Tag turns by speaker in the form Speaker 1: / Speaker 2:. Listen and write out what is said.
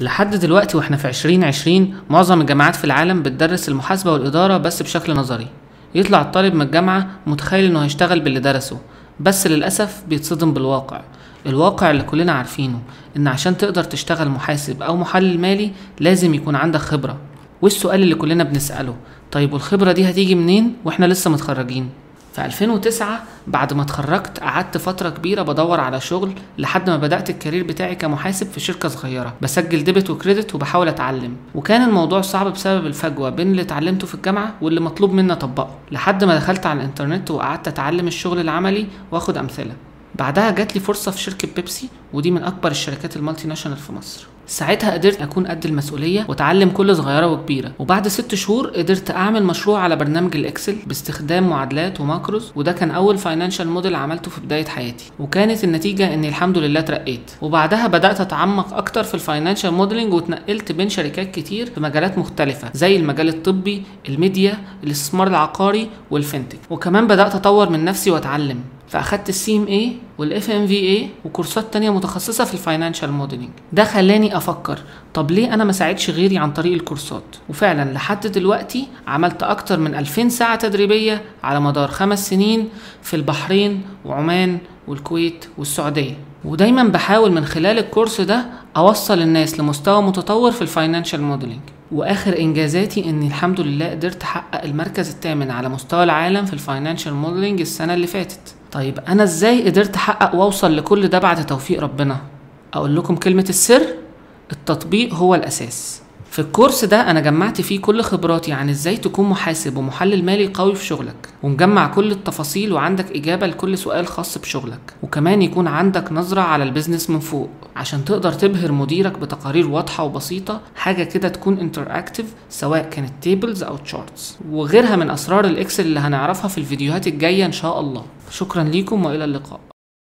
Speaker 1: لحد دلوقتي وإحنا في 2020 معظم الجامعات في العالم بتدرس المحاسبة والإدارة بس بشكل نظري. يطلع الطالب من الجامعة متخيل إنه هيشتغل باللي درسه بس للأسف بيتصدم بالواقع. الواقع اللي كلنا عارفينه إن عشان تقدر تشتغل محاسب أو محلل مالي لازم يكون عندك خبرة. والسؤال اللي كلنا بنسأله طيب والخبرة دي هتيجي منين وإحنا لسه متخرجين؟ في 2009 بعد ما اتخرجت قعدت فترة كبيرة بدور على شغل لحد ما بدأت ال career بتاعي كمحاسب في شركة صغيرة. بسجل debit و credit وبحاول أتعلم. وكان الموضوع صعب بسبب الفجوة بين اللي اتعلمته في الجامعة واللي مطلوب مني أطبقه. لحد ما دخلت على الإنترنت وقعدت أتعلم الشغل العملي وآخد أمثلة. بعدها جات لي فرصة في شركة بيبسي ودي من أكبر الشركات ال multinational في مصر. ساعتها قدرت أكون قد المسؤولية وأتعلم كل صغيرة وكبيرة. وبعد ست شهور قدرت أعمل مشروع على برنامج ال Excel باستخدام معادلات و macros وده كان أول financial model عملته في بداية حياتي. وكانت النتيجة إني الحمد لله اترقيت وبعدها بدأت أتعمق أكتر في ال financial modeling واتنقلت بين شركات كتير في مجالات مختلفة زي المجال الطبي الميديا الاستثمار العقاري وال fintech وكمان بدأت أطور من نفسي وأتعلم. فأخدت ال CMA وال FMVA وكورسات تانية متخصصة في ال financial modeling ده خلاني أفكر طب ليه أنا ما ساعدش غيري عن طريق الكورسات؟ وفعلا لحد دلوقتي عملت أكتر من 2000 ساعة تدريبية على مدار خمس سنين في البحرين وعمان والكويت والسعودية. ودايما بحاول من خلال الكورس ده أوصل الناس لمستوى متطور في ال financial modeling وآخر إنجازاتي إني الحمد لله قدرت أحقق المركز الثامن على مستوى العالم في ال financial modeling السنة اللي فاتت. طيب أنا إزاي قدرت أحقق وأوصل لكل ده بعد توفيق ربنا؟ أقول لكم كلمة السر التطبيق هو الأساس. في الكورس ده أنا جمعت فيه كل خبراتي عن إزاي تكون محاسب ومحلل مالي قوي في شغلك ومجمع كل التفاصيل وعندك إجابة لكل سؤال خاص بشغلك وكمان يكون عندك نظرة على ال business من فوق عشان تقدر تبهر مديرك بتقارير واضحة وبسيطة حاجة كده تكون interactive سواء كانت tables أو charts وغيرها من أسرار ال Excel اللي هنعرفها في الفيديوهات الجاية إن شاء الله. شكرا ليكم وإلى اللقاء.